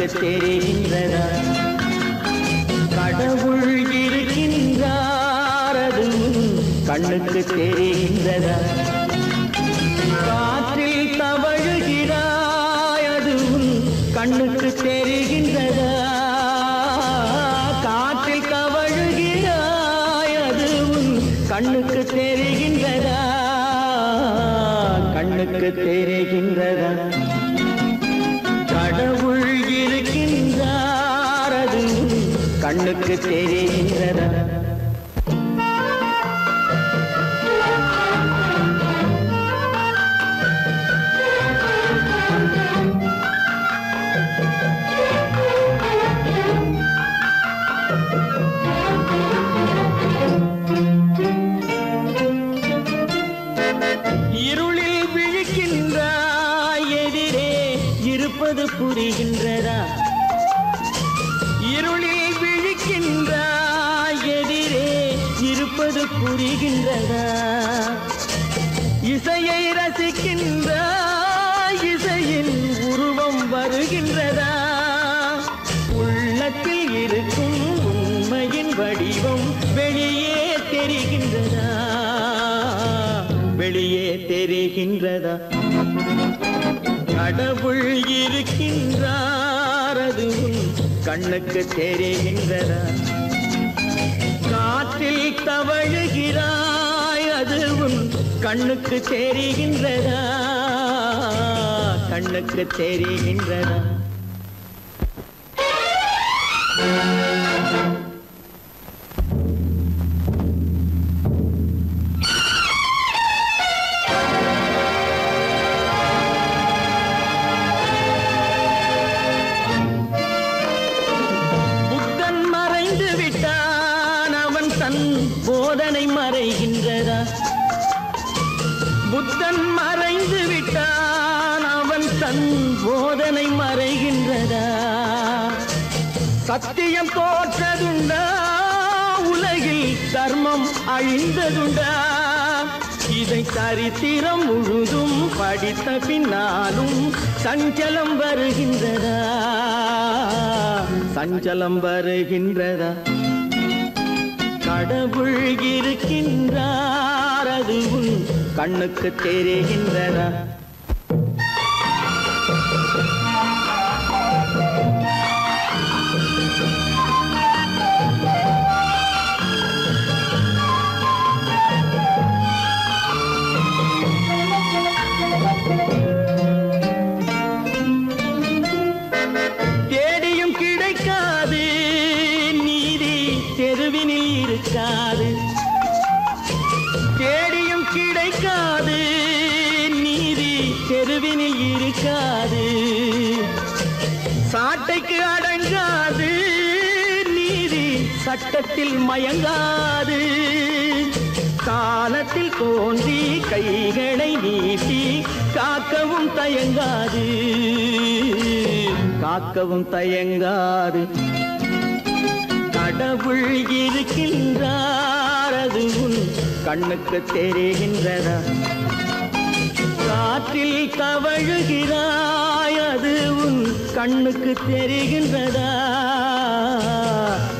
கண்ணுக்கு தெரிகின்றதா கடவுள் இருக்கின்றாரதும் கண்ணுக்கு தெரிகின்றதா கண்ணுக்கு தெரிகின்றதா எதிரே இருப்பது புரிகின்றதா? இருளில் என்று புரிகின்றதா இசையை ரசிக்கின்ற இசையின் உருவம் வருகின்றதா உள்ளத்தில் இருக்கும் உண்மையின் வடிவம் வெளியே தெரிகின்றதா வெளியே தெரிகின்றதா கடவுள் இருக்கின்றார் அதுவும் கண்ணுக்கு தெரிகின்றதா காற்றில் தவழுகிறாய் அதுவும் கண்ணுக்கு தெரிகின்றதா? கண்ணுக்கு தெரிகின்றதா? தர்மம் அழிந்ததுண்டா. இதை சரித்திரம் முழுதும் படித்த பின்னாலும் சஞ்சலம் வருகின்றதா? சஞ்சலம் வருகின்றதா? கடவுள் இருக்கின்றார் அதுவும் கண்ணுக்கு தெரிகின்றதா? கஷ்டத்தில் மயங்காது. காலத்தில் தோன்றி கைகளை நீட்டி காக்கவும் தயங்காது. காக்கவும் தயங்காது. கடவுள் இருக்கின்றார் அது உன் கண்ணுக்கு தெரிகின்றதா? காற்றில் தவழுகிறாய் அது உன் கண்ணுக்கு தெரிகின்றதா?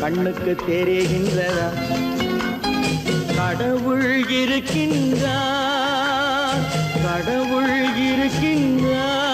கண்ணுக்கு தெரிகின்றதா? கடவுள் இருக்கின்றார் கடவுள் இருக்கின்றார்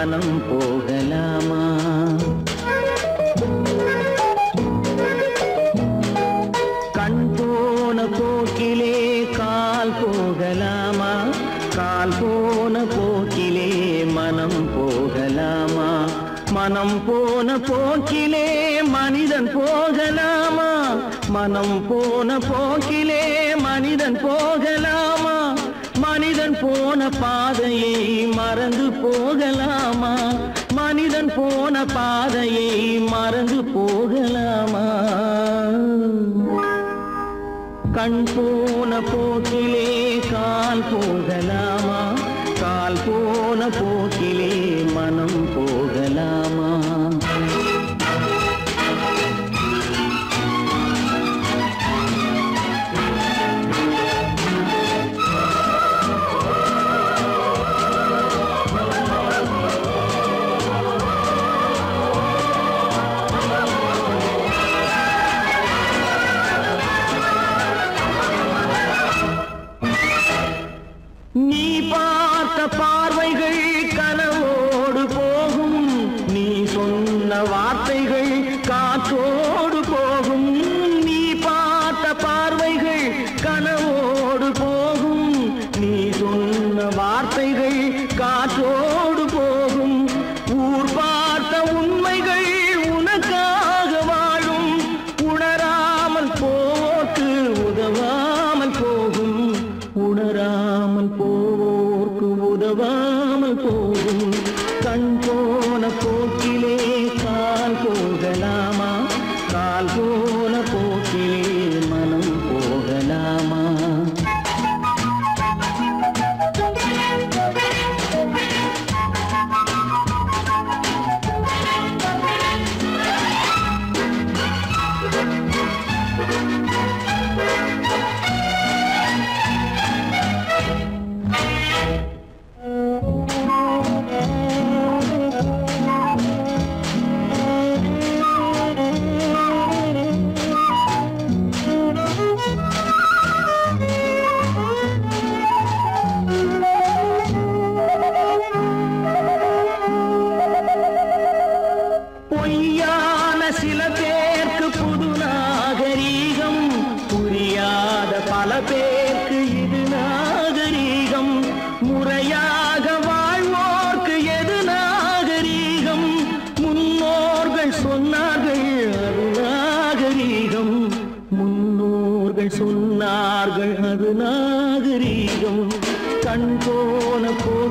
வானம் போகலாமா? கண் போன போக்கிலே கால் போகலாமா? கால் போன போக்கிலே மனம் போகலாமா? மனம் போன போக்கிலே மனிதன் போகலாமா? மனம் போன போக்கிலே மனிதன் போகலாமா? மனிதன் போன பாதையை மறந்து போன பாதையை மறந்து போகலாமா? கண் போன போக்கிலே கால் போகலாமா? கால் போன போ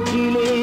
நெஞ்சிலே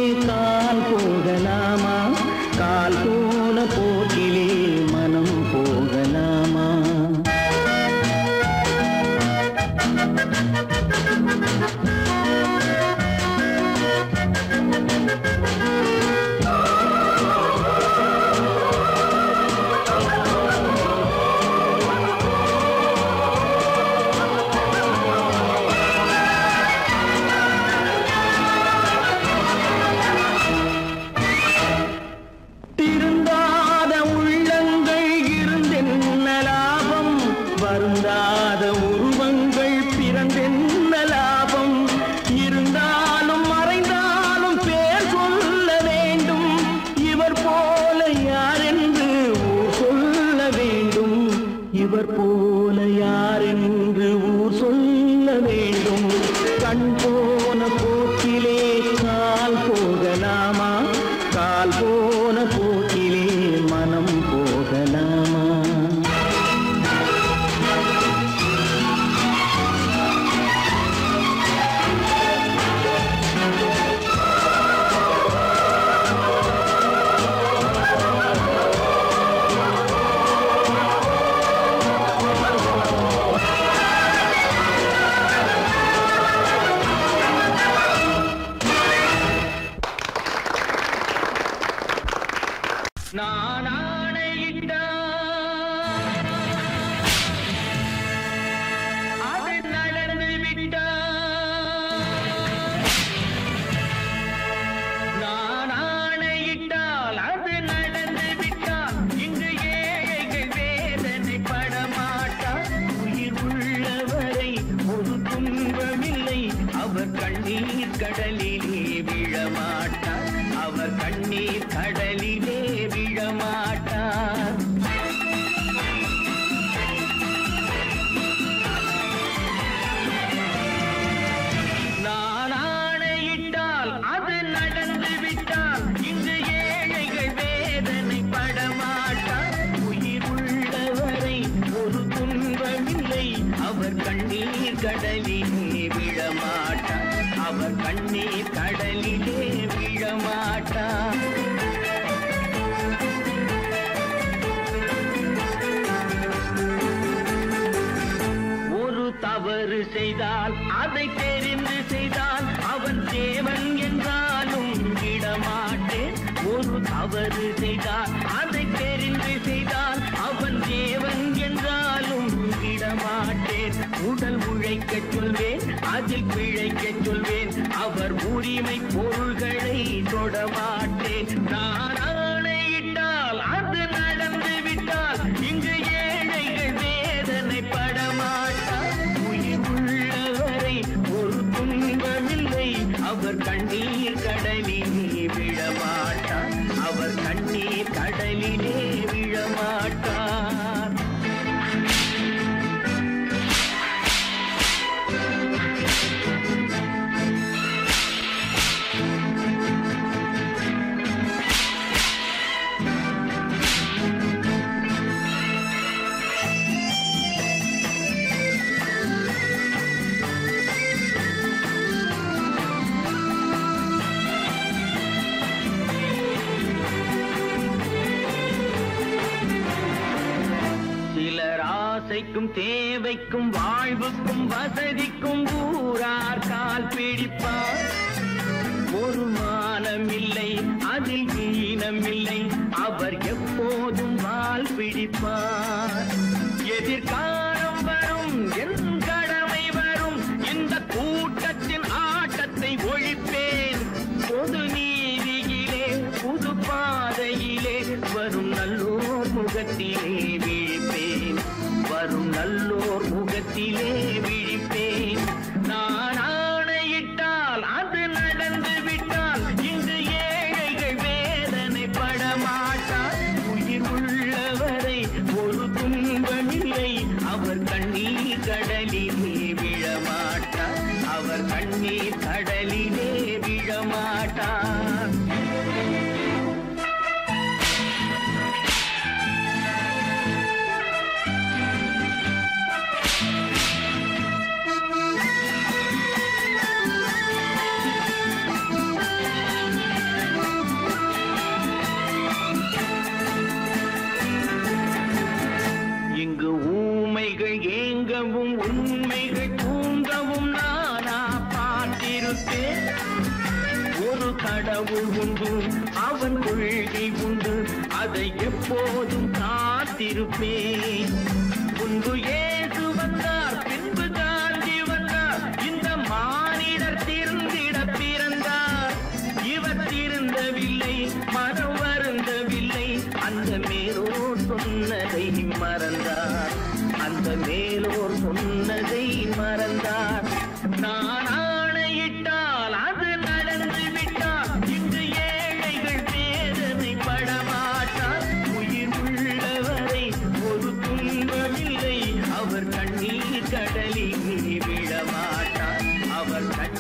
ಸ್ನಾನ உரிமை பொருள்களை தொடமாட்டேன் सरी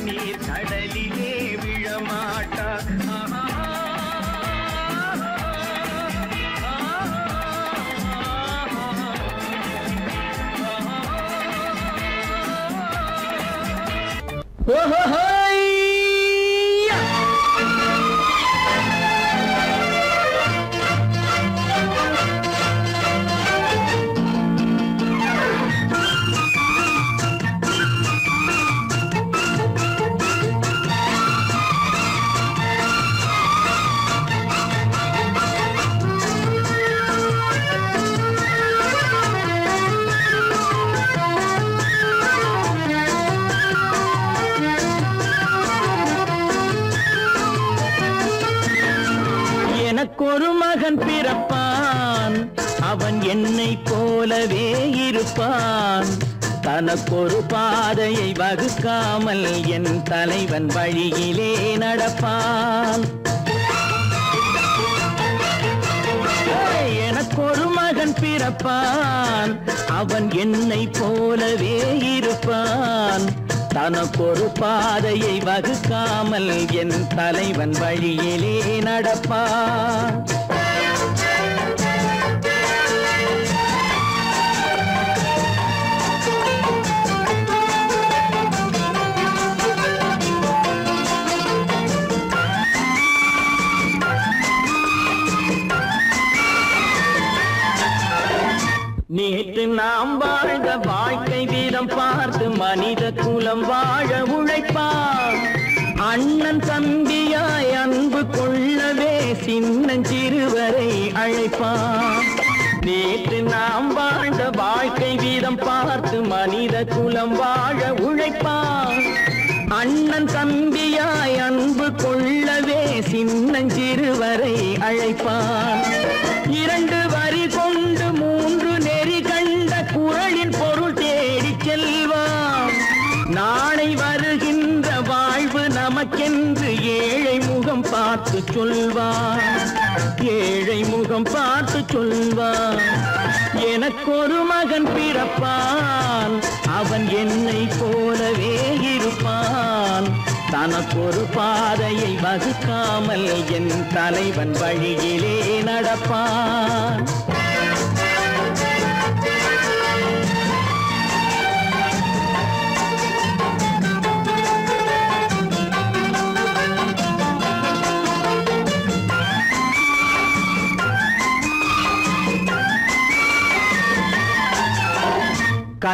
ನೀರ್ ಕಡಲಿಗೆ ವಿಳಮಾಟ ಓಹೋ பிறப்பான் தனக்கொரு பாதையை வகுக்காமல் என் தலைவன் வழியிலே நடப்பான். எனக்கொரு மகன் பிறப்பான். அவன் என்னை போலவே இருப்பான். தனக்கொரு பாதையை வகுக்காமல் என் தலைவன் வழியிலே நடப்பான். அழைப்பான். நேற்று நாம் வாழ்ந்த வாழ்க்கை வீதம் பார்த்து மனித குலம் வாழ உழைப்பான். அண்ணன் தம்பியாய் அன்பு கொள்ளவே சின்னஞ்சிறுவரை அழைப்பான். இரண்டு வரி கொண்டு மூன்று நெறி கண்ட குரலின் பொருள் தேடி செல்வான். நாளை வருகின்ற வாழ்வு நமக்கென்று ஏழை முகம் பார்த்து சொல்வான். ஏழை முகம் பார்த்து சொல்வான். எனக்கொரு மகன் பிறப்பான். அவன் என்னை போலவே இருப்பான். தனக்கொரு பாதையை வகுக்காமல் என் தலைவன் வழியிலே நடப்பான்.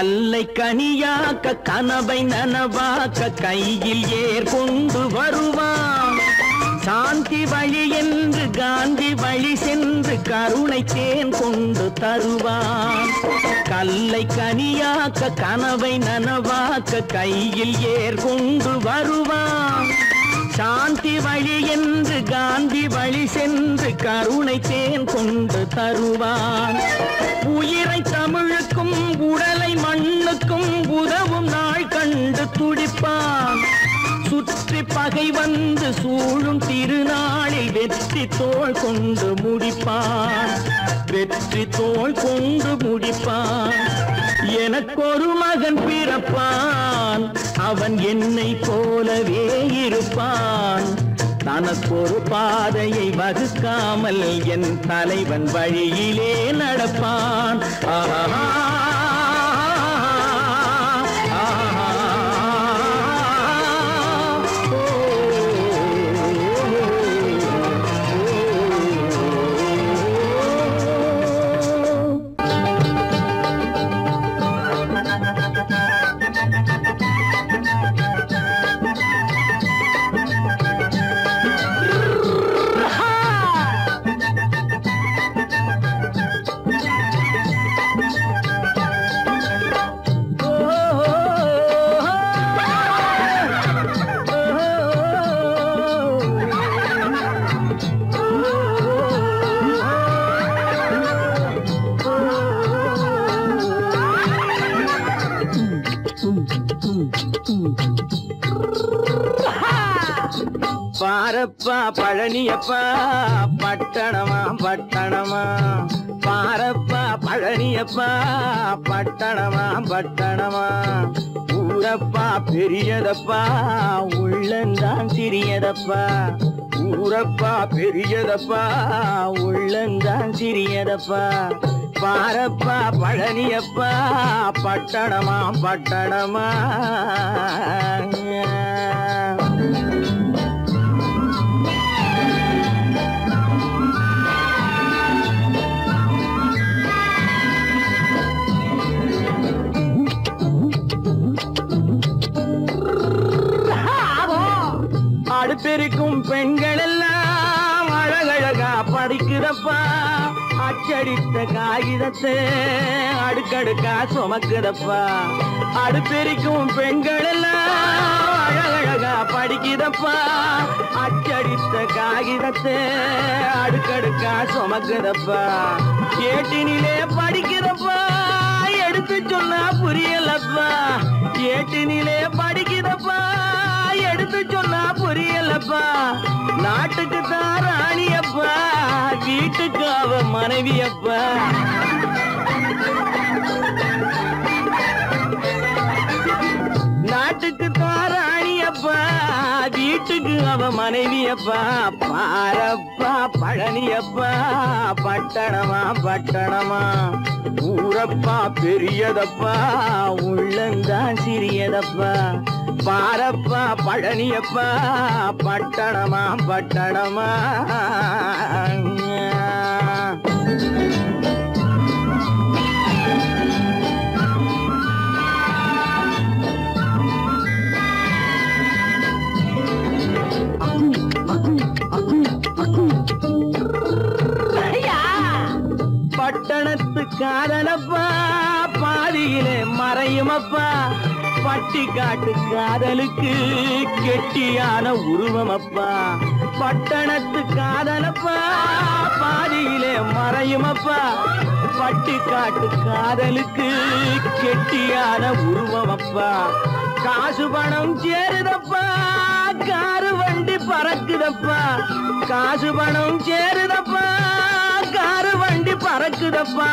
கல்லை கனியாக்க கனவை நனவாக்க கையில் ஏர் கொண்டு வருவான். சாந்தி வழி என்று காந்தி வழி சென்று கருணை தேன் கொண்டு தருவான். கல்லை கனியாக்க கனவை நனவாக்க கையில் ஏர் கொண்டு வருவான். சாந்தி வழி என்று காந்தி வழி சென்று கருணை தேன் கொண்டு தருவான். உயிரை தமிழ் மண்ணுக்கும் உடலை மண்ணுக்கும் உதவும் நாள் கண்டு துடிப்பான். சுற்றி பகை வந்து சூழும் திருநாளில் வெற்றி தோல் கொண்டு முடிப்பான். வெற்றி தோல் கொண்டு முடிப்பான். எனக்கொரு மகன் பிறப்பான். அவன் என்னை போலவே இருப்பான். தனக்கொரு பாதையை வகுக்காமல் என் தலைவன் வழியிலே நடப்பான். ஆஹா. பழனியப்பா பட்டணமா பட்டணமா? பாரப்பா பழனியப்பா பட்டணமா பட்டணமா? ஊரப்பா பெரியதப்பா உள்ளந்தான் சிறியதப்பா? ஊரப்பா பெரியதப்பா உள்ளந்தான் சிறியதப்பா? பாரப்பா பழனியப்பா பட்டணமா பட்டணமா? அடுப்பெருக்கும் பெண்கள் எல்லாம் அழகழகா படிக்கிறப்பா. அச்சடித்த காகிதத்தை அடுக்கடுக்கா சுமக்குதப்பா. அடுப்பெருக்கும் பெண்கள் எல்லாம் அழகழகா படிக்கிறப்பா. அச்சடித்த காகிதத்தை அடுக்கடுக்கா சுமக்குதப்பா. ஏட்டினிலே படிக்கிறப்பா எடுத்து எடுத்து சொன்னா புரியலப்பா. ஏட்டினிலே மனைவி அப்பா நாட்டுக்கு தாராணி அப்பா வீட்டுக்கு அவ மனைவி அப்பா பாரப்பா பழனி அப்பா பட்டணமா பட்டணமா. ஊரப்பா பெரியதப்பா உள்ளந்தான் சிறியதப்பா. பாரப்பா பழனியப்பா பட்டணமா பட்டணமா. பட்டணத்து காதலப்பா பாதியிலே மறையுமப்பா. பட்டி காட்டு காதலுக்கு கெட்டியான உருவமப்பா. பட்டணத்து காதலப்பா பாதியிலே மறையுமப்பா. பட்டி காட்டு காதலுக்கு கெட்டியான உருவமப்பா. காசு பணம் சேருதப்பா காரு வண்டி பறக்குதப்பா. காசு பணம் சேருதப்பா. அறக்குதப்பா. பறக்குதப்பா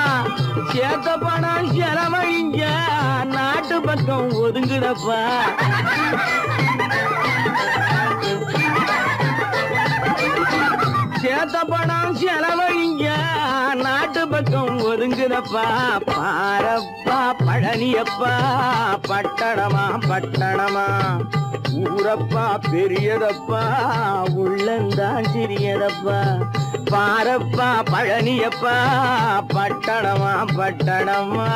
சேத்த பணம் செலவழிஞ்ச நாட்டு பக்கம் ஒதுங்குதப்பா. சேத்த பணம் செலவழிங்க நாட்டு பக்கம் ஒதுங்குதப்பா. பாரப்பா பழனியப்பா. பட்டணமா பட்டணமா. ஊரப்பா பெரியதப்பா உள்ளந்தான் சிறியதப்பா. பாரப்பா பழனியப்பா பட்டணமா பட்டணமா.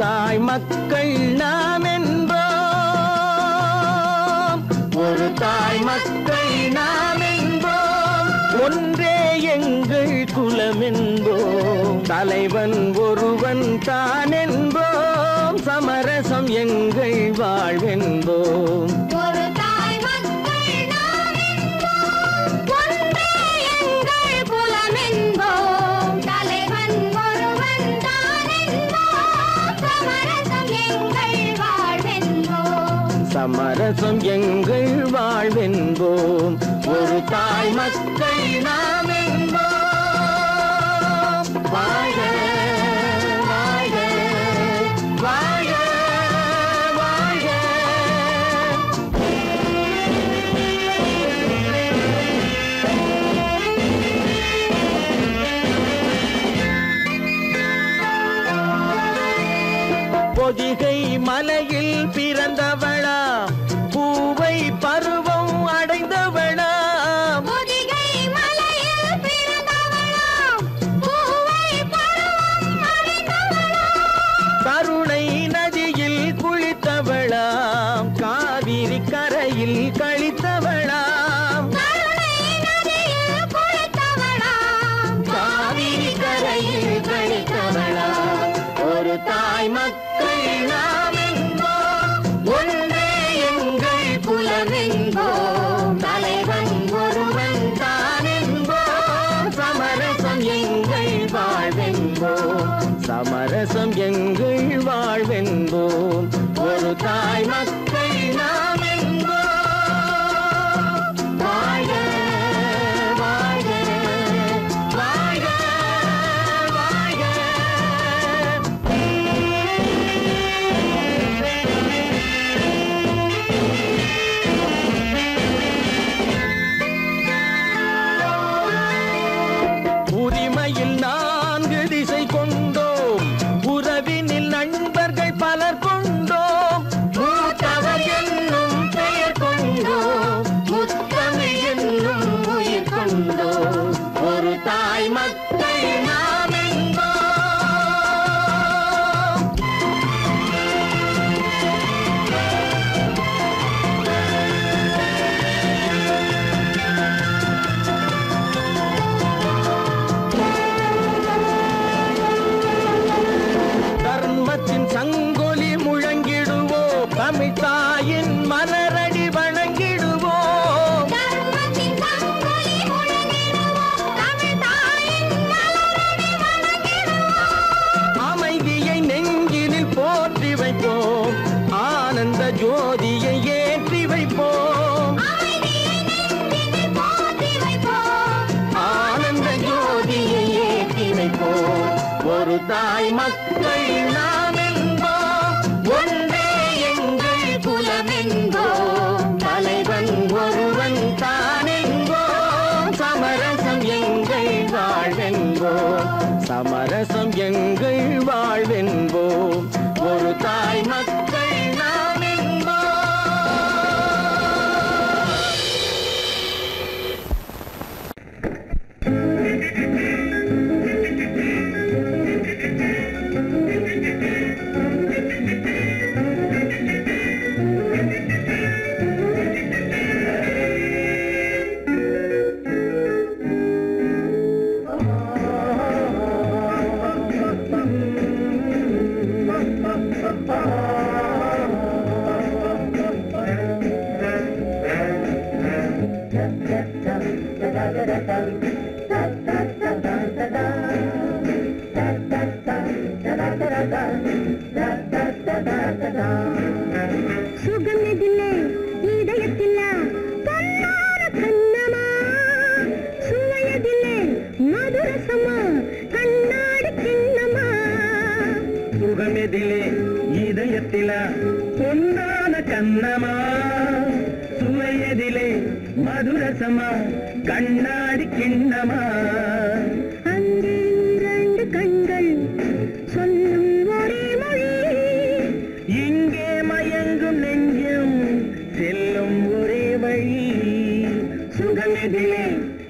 தாய் மக்கள் நாம் என்போம். ஒரு தாய் மக்கள் நாம் என்போம். ஒன்றே எங்கள் குலம் என்போம். தலைவன் ஒருவன் தான் என்போம். சமரசம் எங்கள் வாழ்வென்போம். சமரசம் எங்கள் வாழ்வென்போம். ஒரு தாய் மக்கள்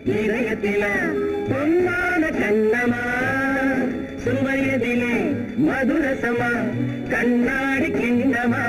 இதயத்தில பொன்னான கண்ணமா சுவையதிலே மதுரசமா கண்ணாடி கிண்ணமா.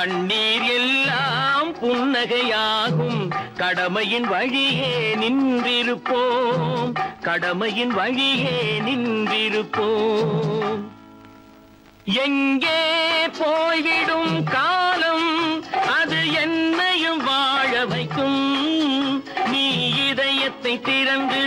கண்ணீர் எல்லாம் புன்னகையாகும். கடமையின் வழியே நின்றிருப்போம். கடமையின் வழியே நின்றிருப்போம். எங்கே போய்விடும் காலம் அது என்னையும் வாழ வைக்கும். நீ இதயத்தை திறந்து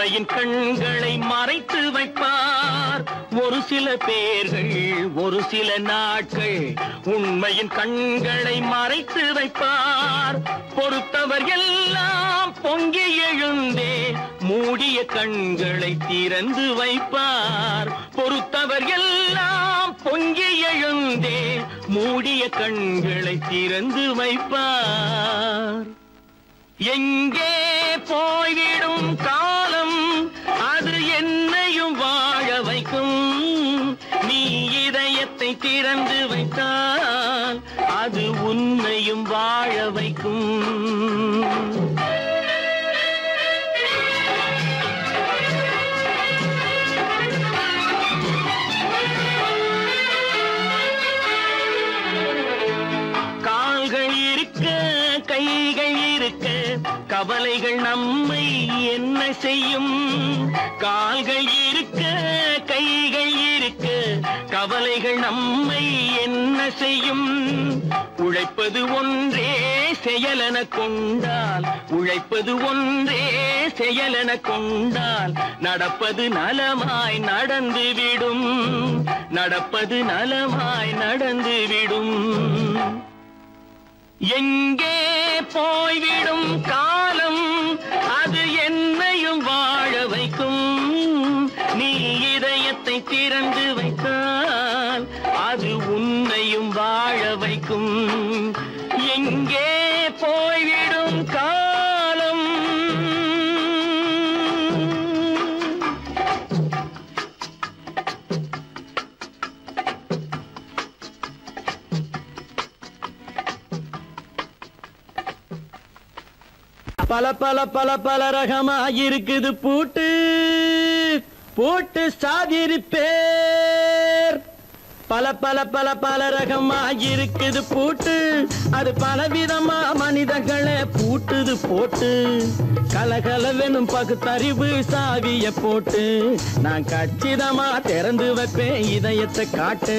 உண்மையின் கண்களை மறைத்து வைப்பார். ஒரு சில பேர்கள் ஒரு சில நாட்கள் உண்மையின் கண்களை மறைத்து வைப்பார். பொறுத்தவர் எல்லாம் பொங்கி எழுந்தே மூடிய கண்களை திறந்து வைப்பார். பொறுத்தவர் எல்லாம் பொங்கி எழுந்தே மூடிய கண்களை திறந்து வைப்பார். எங்கே போய்விடும் கா திறந்து வைத்தால் அது உன்னையும் வாழ வைக்கும். கவலைகள் நம்மை என்ன செய்யும்? கால்கள் இருக்க கைகள் இருக்க. கவலைகள் நம்மை என்ன செய்யும்? உழைப்பது ஒன்றே செயலென கொண்டால் உழைப்பது ஒன்றே செயலென கொண்டால் நடப்பது நலமாய் நடந்துவிடும் நடப்பது நலமாய் நடந்துவிடும் எங்கே போய்விடும் காலம் பல பல பல பல ரகமா இருக்குது பூட்டு. பூட்டு சாதிரி பேர். பல பல பல பல ரகமா இருக்குது பூட்டு. அது பலவிதமா மனிதர்களை பூட்டுது போட்டு. கலகலவெனும் பகுத்தறிவு சாவிய போட்டு. நான் கச்சிதமா திறந்து வைப்பேன் இதயத்தை காட்டு.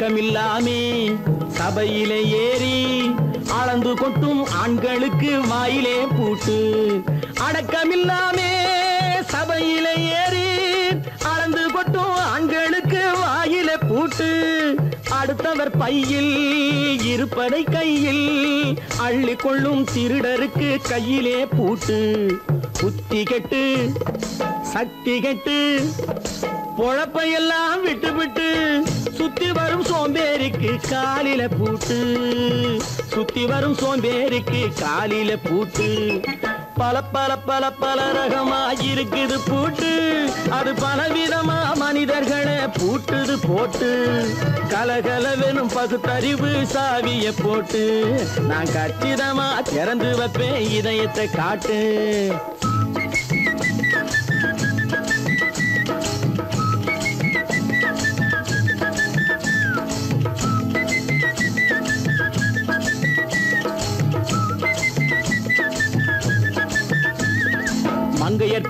அடக்கமில்லாமே சபையிலே ஏறி அளந்து கொட்டும் ஆண்களுக்கு வாயிலே பூட்டு. அடக்கமில்லாமே சபையிலே ஏறி அளந்து கொட்டும் ஆண்களுக்கு வாயிலே பூட்டு. அடுத்தவர் பையில் இருப்பதை கையில் அள்ளி கொள்ளும் திருடருக்கு கையிலே பூட்டு. புத்தி கெட்டு சக்தி கெட்டு பொழப்பையெல்லாம் விட்டு விட்டு சுத்தி வரும் சோம்பேறிக்கு காலில பூட்டு. சுத்தி வரும் சோம்பேறிக்கு காலில பூட்டு. பல பல பல பல ரகமா இருக்குது பூட்டு. அது பலவிதமா மனிதர்களை பூட்டுது போட்டு. கலகலவெனும் பகுத்தறிவு சாவிய போட்டு. நான் கச்சிதமா திறந்து வைப்பேன் இதயத்தை காட்டு.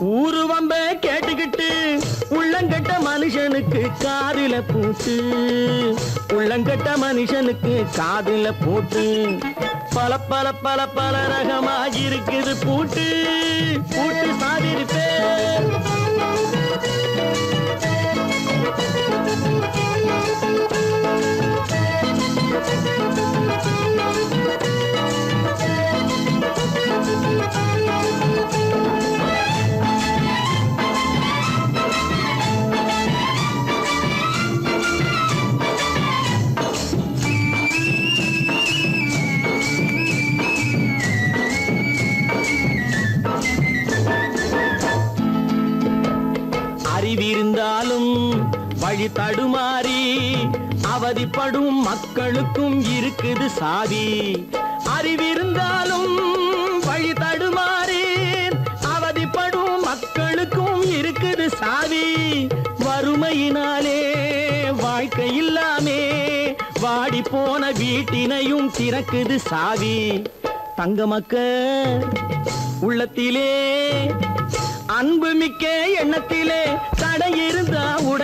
ஊரு வம்ப கேட்டுக்கிட்டு உள்ளங்கட்ட மனுஷனுக்கு காதில பூட்டு உள்ளங்கட்ட மனுஷனுக்கு காதில பூட்டு பல பல பல பல ரகமாக இருக்குது பூட்டு. பூட்டு சாதிருப்பேன் அவதிப்படும் மக்களுக்கும் இருக்குது சாதி. அறிவிருந்தாலும் வழி தடுமாறி அவதிப்படும் மக்களுக்கும் இருக்குது சாதி. வறுமையினாலே வாழ்க்கை இல்லாமே. வாடி போன வீட்டினையும் திறக்குது சாவி தங்க மக்க உள்ளத்திலே அன்பு மிக்க எண்ணத்திலே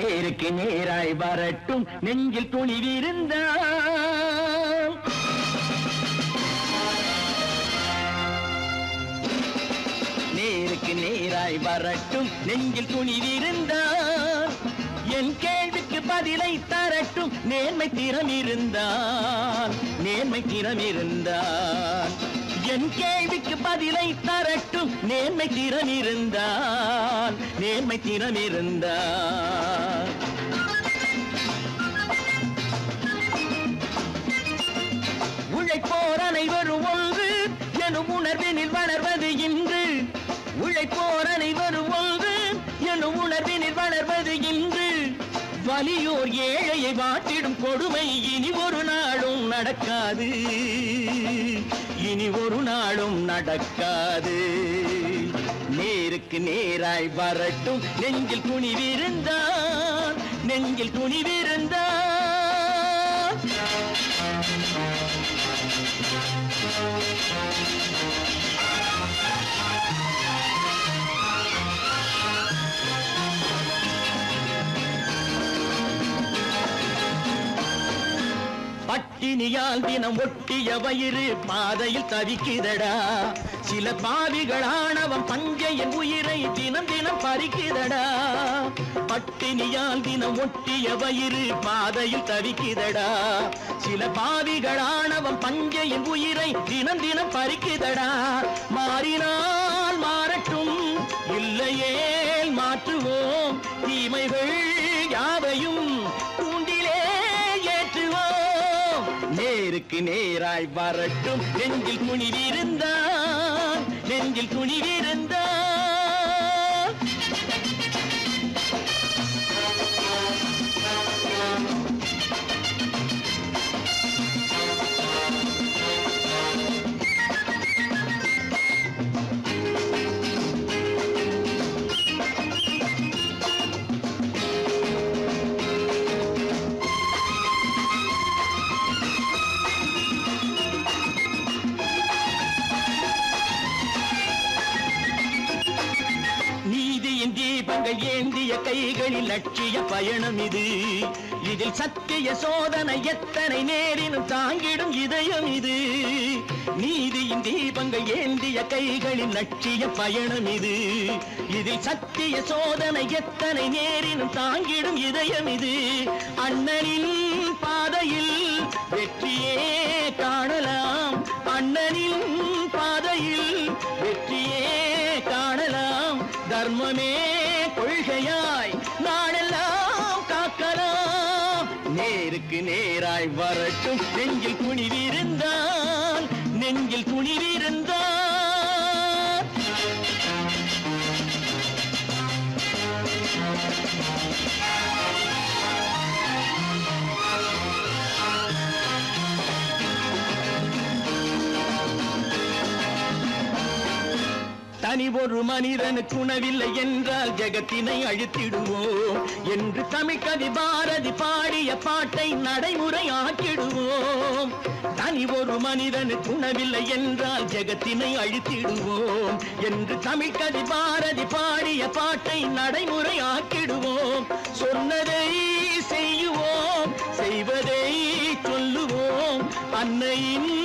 நேருக்கு நேராய் வரட்டும். நெஞ்சில் துணிவிருந்தான் நேருக்கு நேராய் வரட்டும். நெஞ்சில் துணிவிருந்தான் என் கேள்விக்கு பதிலை தரட்டும். நேர்மை திறம் இருந்தான் நேர்மை திறம் இருந்தான் என் கேள்விக்கு பதிலை தரட்டும். நேர்மை திறம் இருந்தான் நேர்மை திறம் இருந்தான் உழைப்போர் அனைவரும் ஒன்று எனும் உணர்வினில் வளர்வது இன்று. உழைப்போர் அனைவரும் ஒன்று எனும் உணர்வினில் வளர்வது இன்று. வலியோர் ஏழையை வாட்டிடும் கொடுமை இனி ஒரு நாளும் நடக்காது. இனி ஒரு நாளும் நடக்காது. நேருக்கு நேராய் வரட்டும். நெஞ்சில் துணிவிருந்தான் நெஞ்சில் துணிவிருந்தான் பட்டினியால் தினம் ஒட்டிய வயிறு பாதையில் தவிக்குதடா சில பாவிகளானவன் பஞ்சையின் உயிரை தினம் தினம் பறிக்குதடா பட்டினியால் தினம் ஒட்டிய வயிறு பாதையில் தவிக்குதடா சில பாவிகளானவன் பஞ்சையின் உயிரை தினம் தினம் பறிக்குதடா மாறினால் மாறட்டும் இல்லையே மாற்றுவோம். தீமைகள் யாவையும் நேருக்கு நேராய் வரட்டும். நெஞ்சில் குனிவிருந்தான். நெஞ்சில் குனிவிருந்தான் கைகளில் லட்சிய பயணம் இது இதில் சத்திய சோதனை எத்தனை நேரினும் தாங்கிடும் இதயம் இது. நீதியின் தீபங்கள் ஏந்திய கைகளில் லட்சிய பயணம் இது இதில் சத்திய சோதனை எத்தனை நேரினும் தாங்கிடும் இதயம் இது அண்ணனின் பாதையில் வெற்றியே காணலாம். நேருக்கு நேராய் வரட்டும். நெஞ்சில் துணிவிருந்தான் நெஞ்சில் துணிவிருந்தான் தனி ஒரு மனிதனுக்கு உணவில்லை என்றால் ஜெகத்தினை அழித்திடுவோம். என்று தமிழ்கவி பாரதி பாடிய பாட்டை நடைமுறை ஆக்கிடுவோம். தனி ஒரு மனிதனுக்கு உணவில்லை என்றால் ஜெகத்தினை அழித்திடுவோம். என்று தமிழ்கவி பாரதி பாடிய பாட்டை நடைமுறை ஆக்கிடுவோம். சொன்னதை செய்யுவோம் செய்வதை சொல்லுவோம். அன்னையின்